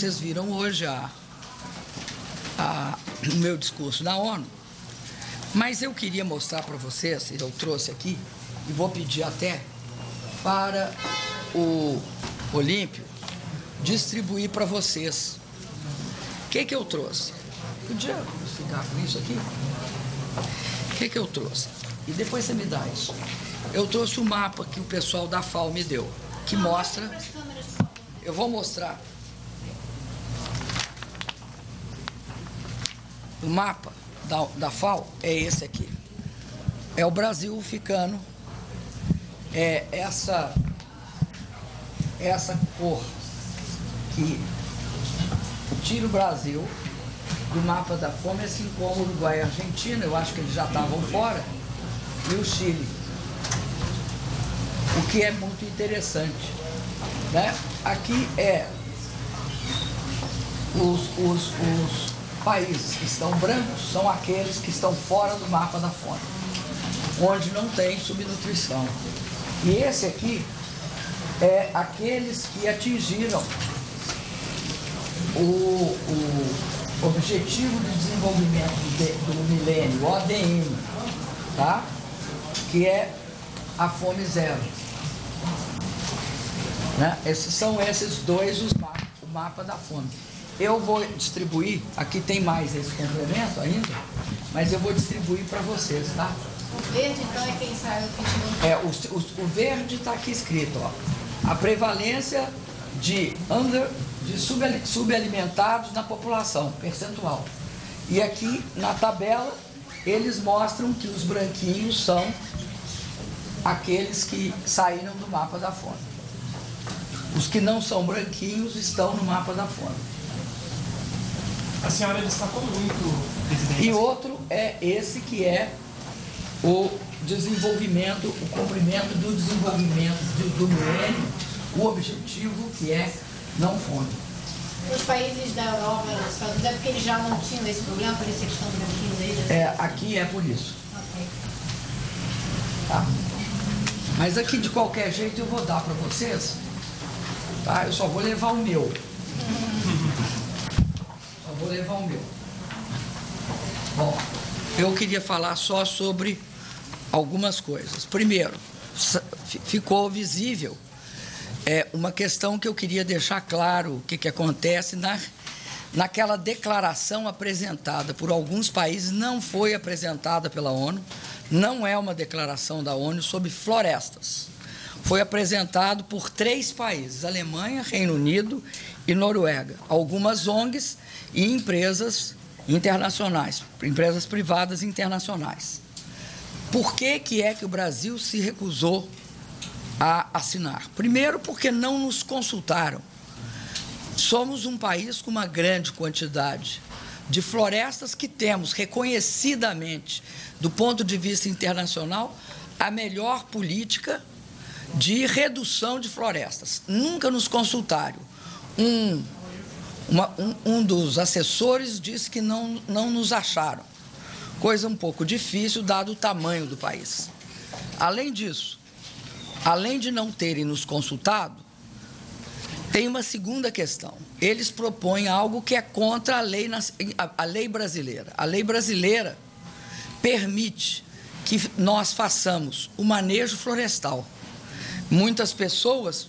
vocês viram hoje a, a, o meu discurso na ONU, mas eu queria mostrar para vocês, eu trouxe aqui, e vou pedir até para o Olímpio distribuir para vocês. O que, que eu trouxe? Podia ficar com isso aqui? O que, que eu trouxe? E depois você me dá isso. Eu trouxe o mapa que o pessoal da FAO me deu, que mostra. Eu vou mostrar. O mapa da, da FAO é esse aqui. É o Brasil ficando. É essa, essa cor que tira o Brasil do mapa da fome, assim como o Uruguai e a Argentina, eu acho que eles já estavam fora, e o Chile. O que é muito interessante. Né? Aqui é os, os, os países que estão brancos são aqueles que estão fora do mapa da fome, onde não tem subnutrição. E esse aqui é aqueles que atingiram o, o Objetivo de Desenvolvimento de, do Milênio, ODM, tá? que é a fome zero. Né? Esses são esses dois os mapas, o mapa da fome. Eu vou distribuir, aqui tem mais esse complemento ainda, mas eu vou distribuir para vocês, tá? O verde, então, é quem sabe o que É, o, o, o verde está aqui escrito, ó. A prevalência de under, de subalimentados na população, percentual. E aqui na tabela eles mostram que os branquinhos são aqueles que saíram do mapa da fome. Os que não são branquinhos estão no mapa da fome. A senhora destacou muito, presidente. E outro é esse que é o desenvolvimento, o cumprimento do desenvolvimento do, do milênio, o objetivo que é não fome. Os países da Europa, os Estados Unidos, é porque eles já não tinham esse problema, por isso eles estão branquinhos aí? É, aqui é por isso. Ok. Tá? Mas aqui de qualquer jeito eu vou dar para vocês. Tá? Eu só vou levar o meu. Só vou levar o meu. Bom, eu queria falar só sobre algumas coisas. Primeiro, ficou visível é, uma questão que eu queria deixar claro o que, que acontece na, naquela declaração apresentada por alguns países, não foi apresentada pela ONU, não é uma declaração da ONU sobre florestas. Foi apresentado por três países: Alemanha, Reino Unido e Noruega. Algumas ONGs e empresas internacionais, empresas privadas internacionais. Por que, que é que o Brasil se recusou a assinar? Primeiro, porque não nos consultaram. Somos um país com uma grande quantidade de florestas que temos reconhecidamente, do ponto de vista internacional, a melhor política de redução de florestas. Nunca nos consultaram. Um, uma, um, um dos assessores disse que não, não nos acharam. Coisa um pouco difícil, dado o tamanho do país. Além disso, além de não terem nos consultado, tem uma segunda questão. Eles propõem algo que é contra a lei, a lei brasileira. A lei brasileira permite que nós façamos o manejo florestal. Muitas pessoas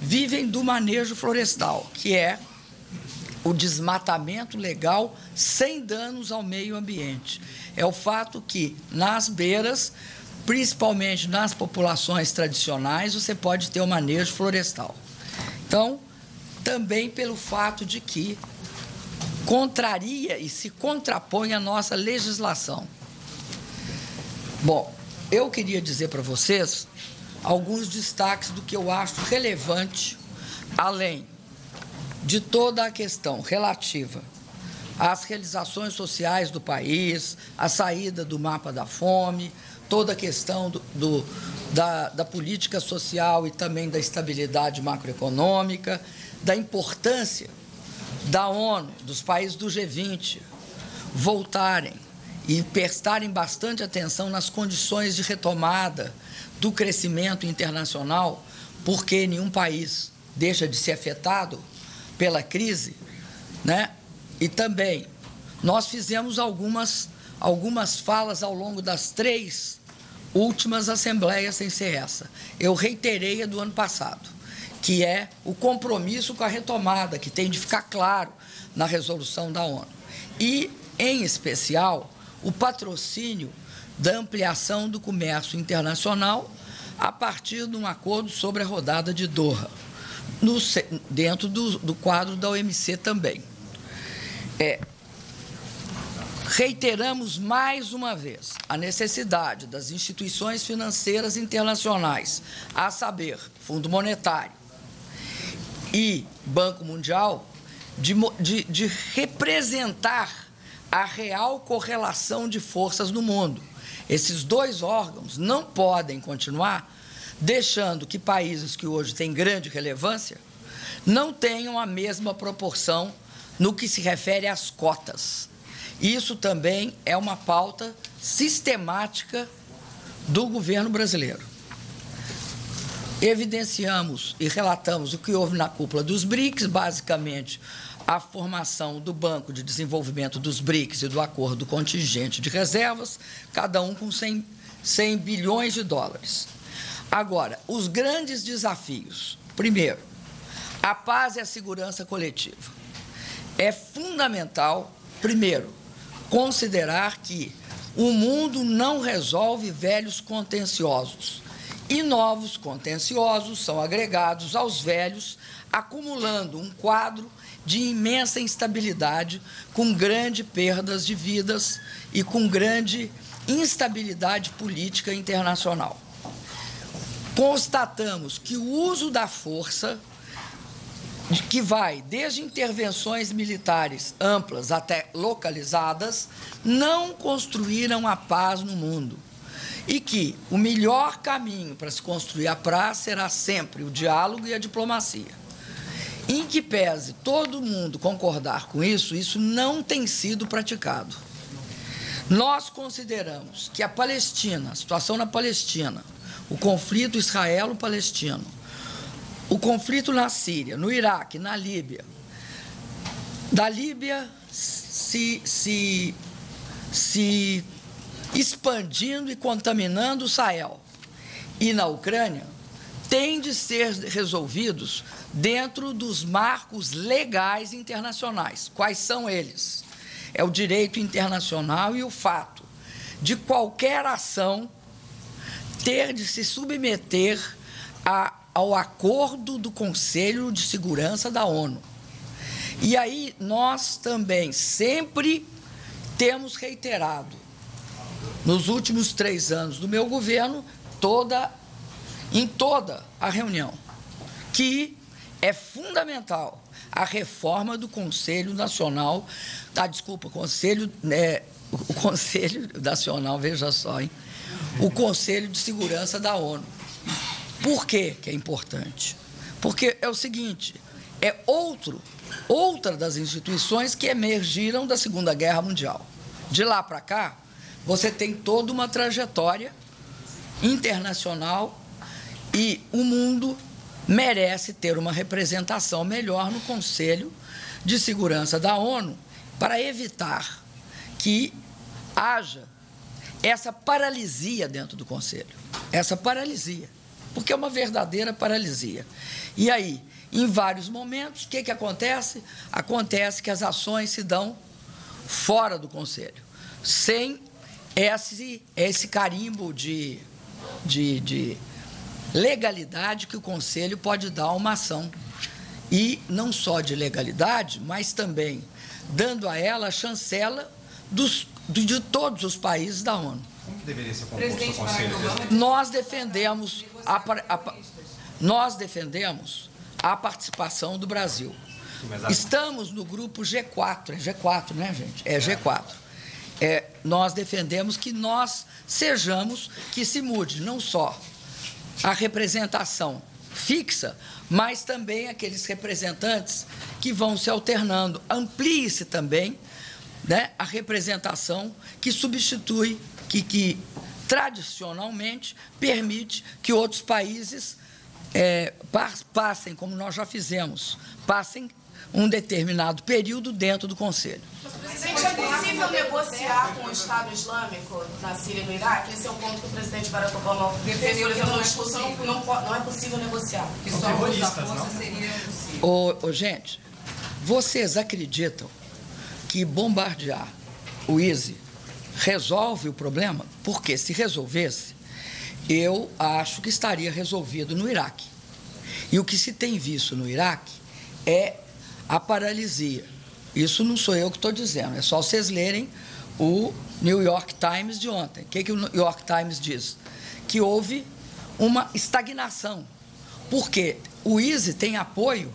vivem do manejo florestal, que é o desmatamento legal sem danos ao meio ambiente. É o fato que nas beiras, principalmente nas populações tradicionais, você pode ter o manejo florestal. Então, também pelo fato de que contraria e se contrapõe à nossa legislação. Bom, eu queria dizer para vocês alguns destaques do que eu acho relevante, além de toda a questão relativa às realizações sociais do país, a saída do mapa da fome, toda a questão do, do da, da política social e também da estabilidade macroeconômica, da importância da ONU, dos países do G20, voltarem e prestarem bastante atenção nas condições de retomada do crescimento internacional, porque nenhum país deixa de ser afetado pela crise, né? E também nós fizemos algumas, algumas falas ao longo das três últimas assembleias sem ser essa. Eu reiterei a do ano passado, que é o compromisso com a retomada, que tem de ficar claro na resolução da ONU. E, em especial, o patrocínio da ampliação do comércio internacional a partir de um acordo sobre a rodada de Doha, no, dentro do, do, quadro da OMC também. É, reiteramos mais uma vez a necessidade das instituições financeiras internacionais, a saber, Fundo Monetário e Banco Mundial, de, de, de representar a real correlação de forças no mundo. Esses dois órgãos não podem continuar deixando que países que hoje têm grande relevância não tenham a mesma proporção no que se refere às cotas. Isso também é uma pauta sistemática do governo brasileiro. Evidenciamos e relatamos o que houve na cúpula dos BRICS, basicamente a formação do Banco de Desenvolvimento dos BRICS e do Acordo Contingente de Reservas, cada um com 100, 100 bilhões de dólares. Agora, os grandes desafios. Primeiro, a paz e a segurança coletiva. É fundamental, primeiro, considerar que o mundo não resolve velhos contenciosos e novos contenciosos são agregados aos velhos, acumulando um quadro de imensa instabilidade, com grandes perdas de vidas e com grande instabilidade política internacional. Constatamos que o uso da força, que vai desde intervenções militares amplas até localizadas, não construíram a paz no mundo. E que o melhor caminho para se construir a paz será sempre o diálogo e a diplomacia. Em que pese todo mundo concordar com isso, isso não tem sido praticado. Nós consideramos que a Palestina, a situação na Palestina, o conflito israelo-palestino, o conflito na Síria, no Iraque, na Líbia, da Líbia se, se, se expandindo e contaminando o Sahel, e na Ucrânia, têm de ser resolvidos dentro dos marcos legais internacionais. Quais são eles? É o direito internacional e o fato de qualquer ação ter de se submeter a, ao acordo do Conselho de Segurança da ONU. E aí nós também sempre temos reiterado, nos últimos três anos do meu governo, toda, em toda a reunião, que é fundamental a reforma do Conselho Nacional, ah, desculpa, Conselho, né, o Conselho Nacional, veja só, hein? O Conselho de Segurança da ONU. Por que que é importante? Porque é o seguinte, é outro, outra das instituições que emergiram da Segunda Guerra Mundial. De lá para cá, você tem toda uma trajetória internacional e o mundo merece ter uma representação melhor no Conselho de Segurança da ONU para evitar que haja essa paralisia dentro do Conselho. Essa paralisia. Porque é uma verdadeira paralisia. E aí, em vários momentos, o que, que acontece? Acontece que as ações se dão fora do Conselho, sem esse, esse carimbo de, de, de legalidade que o Conselho pode dar a uma ação. E não só de legalidade, mas também dando a ela a chancela dos, de todos os países da ONU. Como que deveria ser composto o Conselho? Nós defendemos a, a, nós defendemos a participação do Brasil. Estamos no grupo G4, é G4, né, gente? É G4. É, nós defendemos que nós sejamos, que se mude não só a representação fixa, mas também aqueles representantes que vão se alternando. Amplie-se também né, a representação que substitui, que, que tradicionalmente permite que outros países é, passem, como nós já fizemos, passem um determinado período dentro do Conselho. É possível negociar com o Estado Islâmico na Síria e no Iraque? Esse é o ponto que o presidente Barack Obama exemplo, na discussão, não, não é possível negociar. Que só terroristas, não? Seria possível. Ô, ô, gente, vocês acreditam que bombardear o ISI resolve o problema? Porque se resolvesse, eu acho que estaria resolvido no Iraque. E o que se tem visto no Iraque é a paralisia. Isso não sou eu que estou dizendo, é só vocês lerem o New York Times de ontem. O que, que o New York Times diz? Que houve uma estagnação. Porque o ISI tem apoio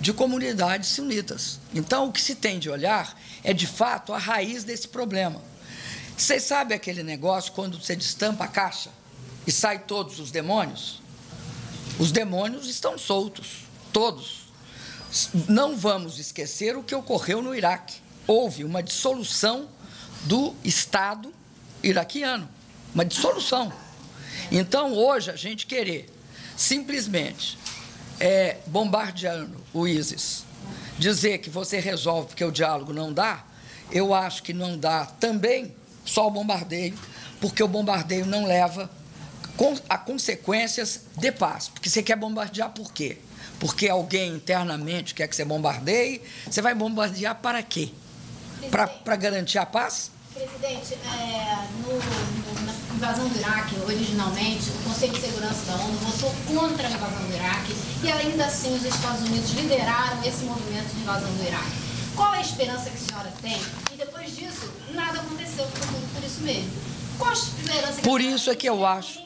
de comunidades sunitas. Então, o que se tem de olhar é, de fato, a raiz desse problema. Vocês sabem aquele negócio quando você destampa a caixa e sai todos os demônios? Os demônios estão soltos, todos. Não vamos esquecer o que ocorreu no Iraque. Houve uma dissolução do Estado iraquiano, uma dissolução. Então, hoje, a gente querer simplesmente é, bombardeando o ISIS, dizer que você resolve porque o diálogo não dá, eu acho que não dá também só o bombardeio, porque o bombardeio não leva a consequências de paz. Porque você quer bombardear por quê? Porque alguém internamente quer que você bombardeie. Você vai bombardear para quê? Para garantir a paz? Presidente, é, no, no, na invasão do Iraque, originalmente, o Conselho de Segurança da ONU votou contra a invasão do Iraque e, ainda assim, os Estados Unidos lideraram esse movimento de invasão do Iraque. Qual é a esperança que a senhora tem? E depois disso, nada aconteceu por, por isso mesmo. Qual a esperança que Por isso é que eu acho.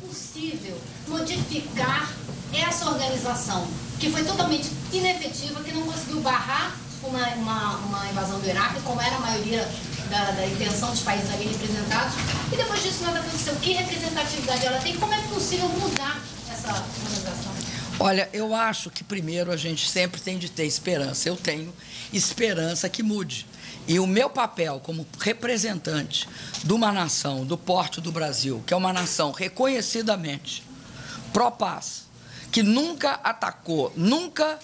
Possível modificar essa organização, que foi totalmente inefetiva, que não conseguiu barrar uma, uma, uma invasão do Iraque, como era a maioria da, da, intenção dos países ali representados, e depois disso nada aconteceu. Que representatividade ela tem? Como é possível mudar essa organização? Olha, eu acho que primeiro a gente sempre tem de ter esperança. Eu tenho esperança que mude. E o meu papel como representante de uma nação do porte do Brasil, que é uma nação reconhecidamente pró-paz, que nunca atacou, nunca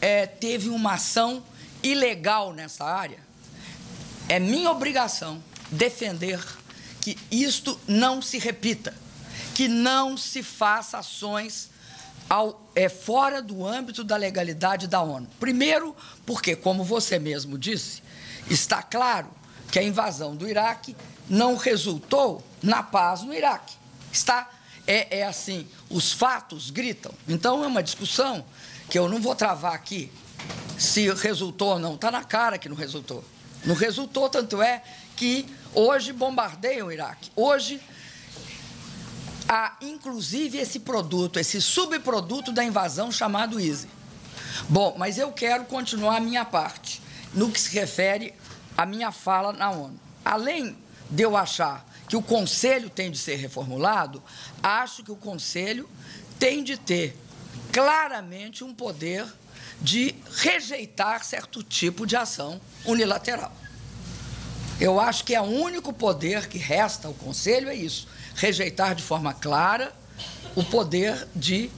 é, teve uma ação ilegal nessa área, é minha obrigação defender que isto não se repita, que não se faça ações ao, é, fora do âmbito da legalidade da ONU. Primeiro, porque, como você mesmo disse, está claro que a invasão do Iraque não resultou na paz no Iraque. Está é, é assim, os fatos gritam. Então é uma discussão que eu não vou travar aqui se resultou ou não. Está na cara que não resultou. Não resultou, tanto é que hoje bombardeiam o Iraque. Hoje há, inclusive, esse produto, esse subproduto da invasão chamado ISI. Bom, mas eu quero continuar a minha parte no que se refere à minha fala na ONU. Além de eu achar que o Conselho tem de ser reformulado, acho que o Conselho tem de ter claramente um poder de rejeitar certo tipo de ação unilateral. Eu acho que é o único poder que resta ao Conselho é isso: rejeitar de forma clara o poder de,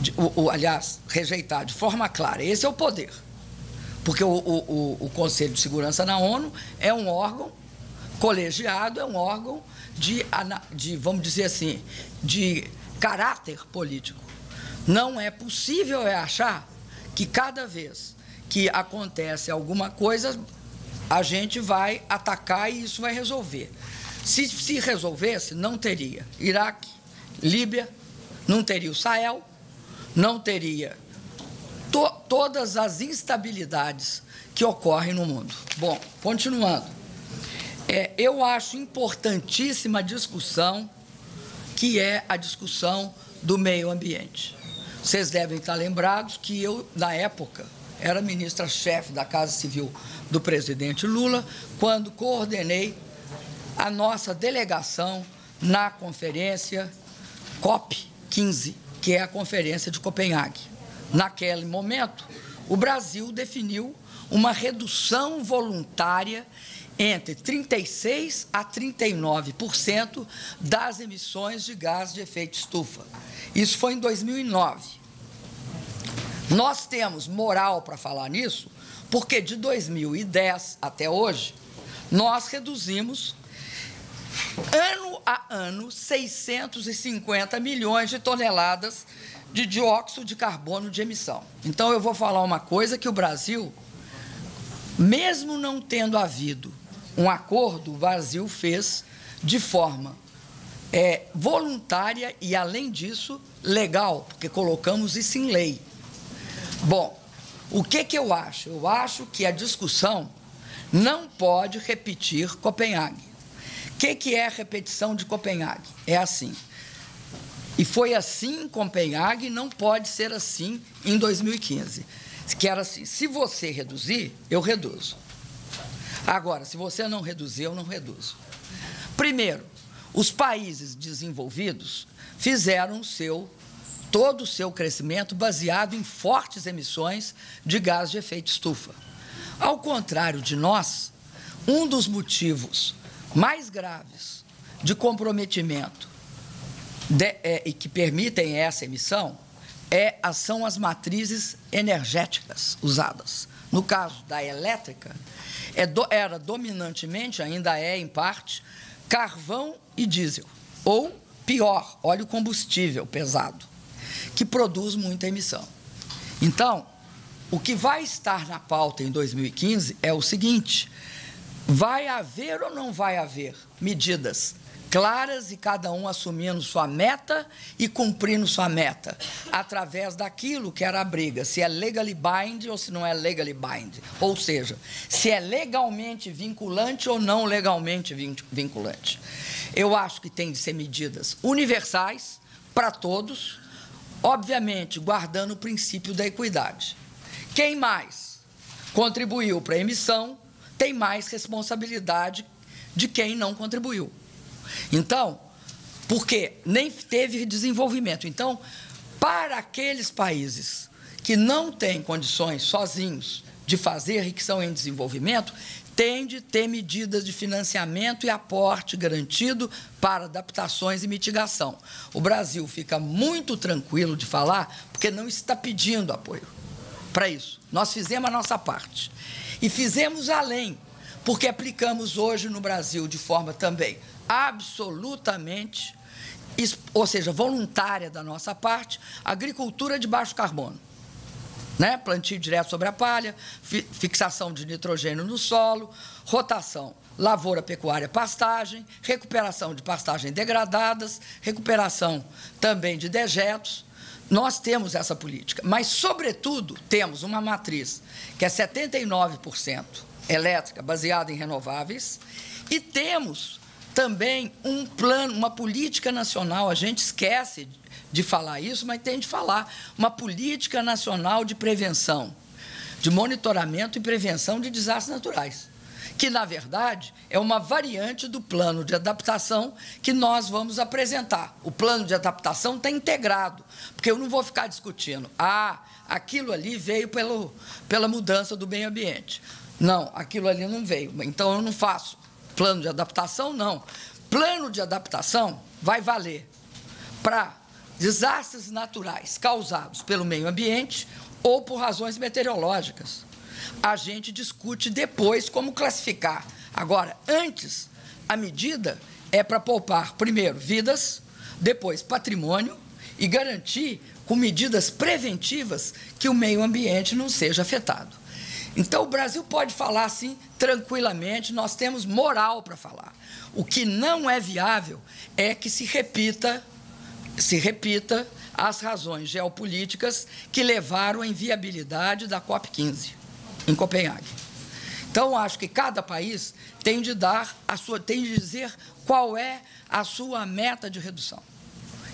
de o, o, aliás, rejeitar de forma clara. Esse é o poder. Porque o, o, o Conselho de Segurança na ONU é um órgão colegiado, é um órgão de, de vamos dizer assim, de caráter político. Não é possível é achar que cada vez que acontece alguma coisa, a gente vai atacar e isso vai resolver. Se, se resolvesse, não teria Iraque, Líbia, não teria o Sahel, não teria to, todas as instabilidades que ocorrem no mundo. Bom, continuando. É, eu acho importantíssima a discussão, que é a discussão do meio ambiente. Vocês devem estar lembrados que eu, na época, era ministra-chefe da Casa Civil do presidente Lula, quando coordenei a nossa delegação na conferência COP15, que é a conferência de Copenhague. Naquele momento, o Brasil definiu uma redução voluntária entre 36% a 39% das emissões de gás de efeito estufa. Isso foi em 2009. Nós temos moral para falar nisso, porque de 2010 até hoje, nós reduzimos ano a ano 650 milhões de toneladas de dióxido de carbono de emissão. Então eu vou falar uma coisa que o Brasil, mesmo não tendo havido um acordo, o Brasil fez de forma é, voluntária e, além disso, legal, porque colocamos isso em lei. Bom, o que, que eu acho? Eu acho que a discussão não pode repetir Copenhague. O que, que é a repetição de Copenhague? É assim. E foi assim em Copenhague, não pode ser assim em 2015. Que era assim: se você reduzir, eu reduzo. Agora, se você não reduzir, eu não reduzo. Primeiro, os países desenvolvidos fizeram o seu todo o seu crescimento baseado em fortes emissões de gás de efeito estufa. Ao contrário de nós, um dos motivos mais graves de comprometimento de, é, e que permitem essa emissão é, são as matrizes energéticas usadas. No caso da elétrica, é do, era dominantemente, ainda é em parte, carvão e diesel. Ou, pior, óleo combustível pesado, que produz muita emissão. Então, o que vai estar na pauta em 2015 é o seguinte: vai haver ou não vai haver medidas claras e cada um assumindo sua meta e cumprindo sua meta, através daquilo que era a briga, se é legally bind ou se não é legally bind. Ou seja, se é legalmente vinculante ou não legalmente vinculante. Eu acho que tem de ser medidas universais para todos, obviamente guardando o princípio da equidade. Quem mais contribuiu para a emissão tem mais responsabilidade de quem não contribuiu. Então, porque nem teve desenvolvimento. Então, para aqueles países que não têm condições sozinhos de fazer e que são em desenvolvimento, tem de ter medidas de financiamento e aporte garantido para adaptações e mitigação. O Brasil fica muito tranquilo de falar porque não está pedindo apoio para isso. Nós fizemos a nossa parte. E fizemos além, porque aplicamos hoje no Brasil de forma também absolutamente, ou seja, voluntária da nossa parte, agricultura de baixo carbono. Né? Plantio direto sobre a palha, fixação de nitrogênio no solo, rotação, lavoura, pecuária, pastagem, recuperação de pastagens degradadas, recuperação também de dejetos. Nós temos essa política, mas, sobretudo, temos uma matriz que é 79% elétrica, baseada em renováveis, e temos também um plano, uma política nacional, a gente esquece de falar isso, mas tem de falar, uma política nacional de prevenção, de monitoramento e prevenção de desastres naturais, que, na verdade, é uma variante do plano de adaptação que nós vamos apresentar. O plano de adaptação está integrado, porque eu não vou ficar discutindo, ah, aquilo ali veio pelo, pela mudança do meio ambiente. Não, aquilo ali não veio, então eu não faço Plano de adaptação, não. Plano de adaptação vai valer para desastres naturais causados pelo meio ambiente ou por razões meteorológicas. A gente discute depois como classificar. Agora, antes, a medida é para poupar, primeiro, vidas, depois, patrimônio e garantir, com medidas preventivas, que o meio ambiente não seja afetado. Então o Brasil pode falar assim tranquilamente, nós temos moral para falar. O que não é viável é que se repita, se repita as razões geopolíticas que levaram à inviabilidade da COP 15 em Copenhague. Então acho que cada país tem de dar a sua, tem de dizer qual é a sua meta de redução.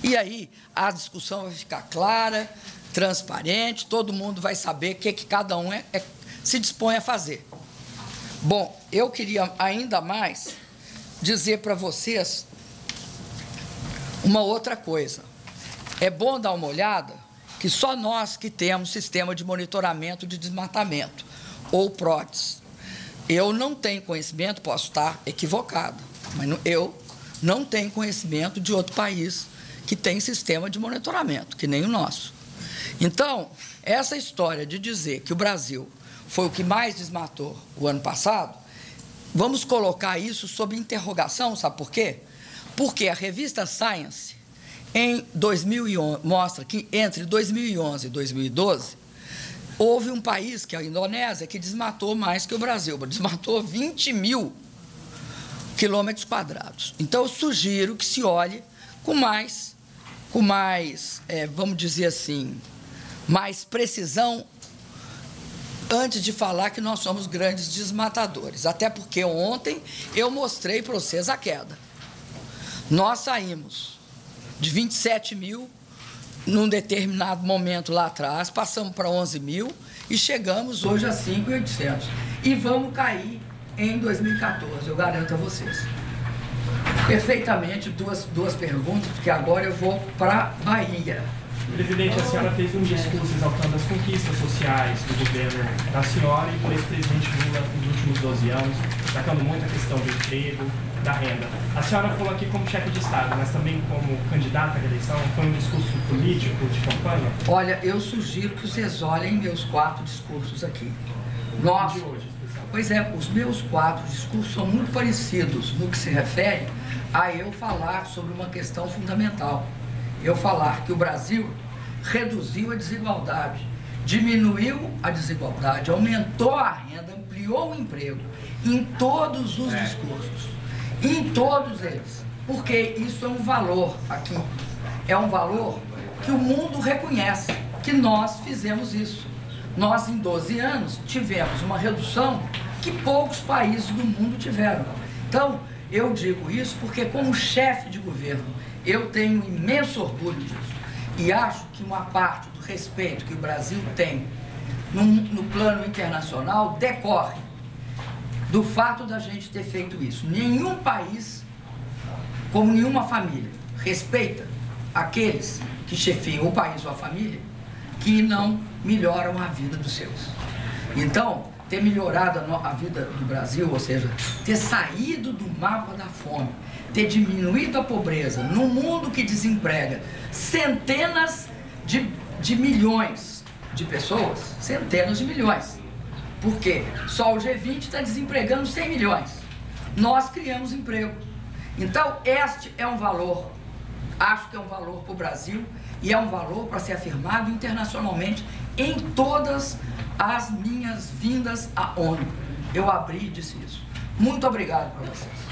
E aí a discussão vai ficar clara, transparente, todo mundo vai saber o que, que cada um é, é se dispõe a fazer. Bom, eu queria ainda mais dizer para vocês uma outra coisa. É bom dar uma olhada que só nós que temos sistema de monitoramento de desmatamento, ou PRODES. Eu não tenho conhecimento, posso estar equivocado, mas eu não tenho conhecimento de outro país que tem sistema de monitoramento, que nem o nosso. Então, essa história de dizer que o Brasil foi o que mais desmatou o ano passado, vamos colocar isso sob interrogação, sabe por quê? Porque a revista Science, em 2011, mostra que entre 2011 e 2012, houve um país, que é a Indonésia, que desmatou mais que o Brasil, desmatou 20 mil quilômetros quadrados. Então, eu sugiro que se olhe com mais, com mais, é, vamos dizer assim, mais precisão antes de falar que nós somos grandes desmatadores. Até porque ontem eu mostrei para vocês a queda. Nós saímos de 27 mil num determinado momento lá atrás, passamos para 11 mil e chegamos hoje a 5.800. E vamos cair em 2014, eu garanto a vocês. Perfeitamente, duas, duas perguntas, porque agora eu vou para Bahia. Presidente, a senhora fez um discurso exaltando as conquistas sociais do governo da senhora e por esse presidente Lula nos últimos 12 anos, destacando muito a questão do emprego, da renda. A senhora falou aqui como chefe de Estado, mas também como candidata à reeleição. Foi um discurso político de campanha? Olha, eu sugiro que vocês olhem meus quatro discursos aqui. Nós, hoje, Pois é, os meus quatro discursos são muito parecidos no que se refere a eu falar sobre uma questão fundamental. Eu falar que o Brasil reduziu a desigualdade, diminuiu a desigualdade, aumentou a renda, ampliou o emprego em todos os é. discursos, em todos eles, porque isso é um valor aqui, é um valor que o mundo reconhece, que nós fizemos isso. Nós, em 12 anos, tivemos uma redução que poucos países do mundo tiveram. Então, eu digo isso porque, como chefe de governo, eu tenho imenso orgulho disso. E acho que uma parte do respeito que o Brasil tem no, no plano internacional decorre do fato da gente ter feito isso. Nenhum país, como nenhuma família, respeita aqueles que chefiam o país ou a família que não melhoram a vida dos seus. Então, ter melhorado a, vida do Brasil, ou seja, ter saído do mapa da fome, ter diminuído a pobreza, num mundo que desemprega centenas de, de milhões de pessoas, centenas de milhões. Por quê? Só o G20 está desempregando 100 milhões. Nós criamos emprego. Então, este é um valor, acho que é um valor para o Brasil e é um valor para ser afirmado internacionalmente em todas as minhas vindas à ONU. Eu abri e disse isso. Muito obrigado para vocês.